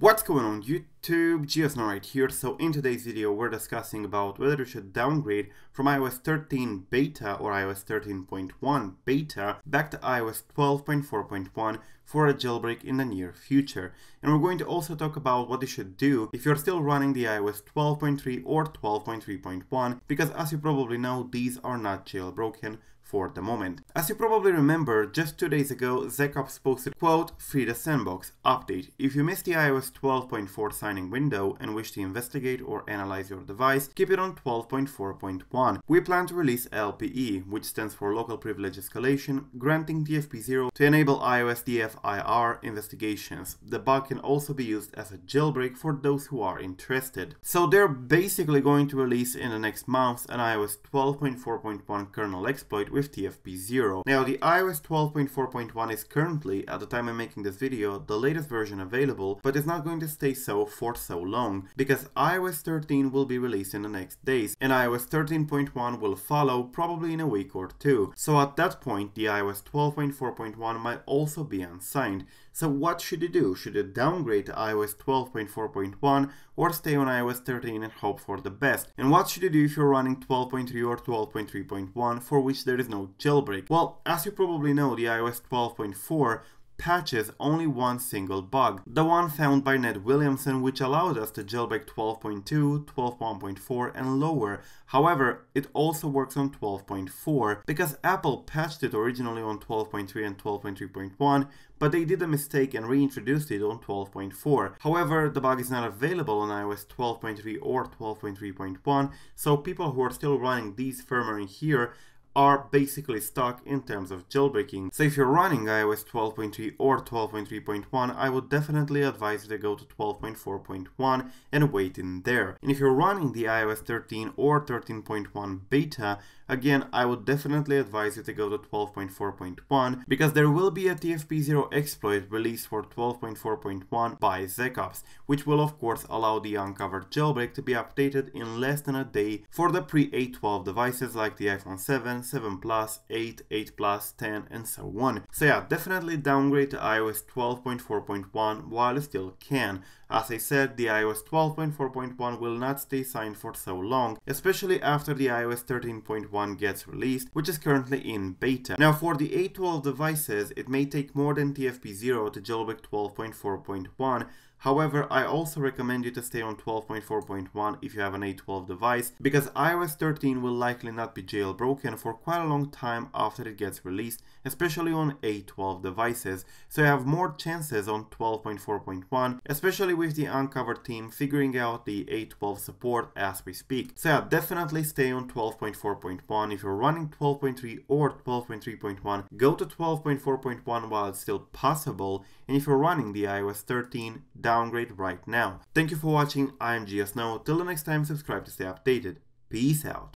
What's going on YouTube? GeoSnow right here. So in today's video we're discussing about whether you should downgrade from iOS 13 beta or iOS 13.1 beta back to iOS 12.4.1 for a jailbreak in the near future. And we're going to also talk about what you should do if you're still running the iOS 12.3 or 12.3.1 because as you probably know these are not jailbroken for the moment. As you probably remember, just two days ago, ZecOps posted, quote, Free the Sandbox, update. If you missed the iOS 12.4 signing window and wish to investigate or analyze your device, keep it on 12.4.1. We plan to release LPE, which stands for Local Privilege Escalation, granting TFP0 to enable iOS DFIR investigations. The bug can also be used as a jailbreak for those who are interested. So they're basically going to release in the next months an iOS 12.4.1 kernel exploit with TFP0. Now the iOS 12.4.1 is currently, at the time I'm making this video, the latest version available, but it's not going to stay so for so long, because iOS 13 will be released in the next days, and iOS 13.1 will follow probably in a week or two. So at that point, the iOS 12.4.1 might also be unsigned. So what should you do? Should you downgrade to iOS 12.4.1 or stay on iOS 13 and hope for the best? And what should you do if you're running 12.3 or 12.3.1 for which there is no jailbreak? Well, as you probably know, the iOS 12.4 patches only one single bug, the one found by Ned Williamson which allowed us to jailbreak 12.2, 12.1.4 and lower. However, it also works on 12.4 because Apple patched it originally on 12.3 and 12.3.1 but they did a mistake and reintroduced it on 12.4. However, the bug is not available on iOS 12.3 or 12.3.1, so people who are still running these firmware in here are basically stuck in terms of jailbreaking. So if you're running iOS 12.3 or 12.3.1, I would definitely advise you to go to 12.4.1 and wait in there. And if you're running the iOS 13 or 13.1 beta, again, I would definitely advise you to go to 12.4.1 because there will be a TFP0 exploit released for 12.4.1 by ZecOps, which will of course allow the Unc0ver jailbreak to be updated in less than a day for the pre-A12 devices like the iPhone 7, 7, Plus, 8, 8 Plus, 10 and so on. So yeah, definitely downgrade to iOS 12.4.1 while still can. As I said, the iOS 12.4.1 will not stay signed for so long, especially after the iOS 13.1 gets released, which is currently in beta. Now for the A12 devices, it may take more than TFP0 to jailbreak 12.4.1, However, I also recommend you to stay on 12.4.1 if you have an A12 device, because iOS 13 will likely not be jailbroken for quite a long time after it gets released, especially on A12 devices, so you have more chances on 12.4.1, especially with the Unc0ver team figuring out the A12 support as we speak. So yeah, definitely stay on 12.4.1. If you're running 12.3 or 12.3.1, go to 12.4.1 while it's still possible, and if you're running the iOS 13, downgrade right now. Thank you for watching, I am GeoSnow, till the next time subscribe to stay updated. Peace out.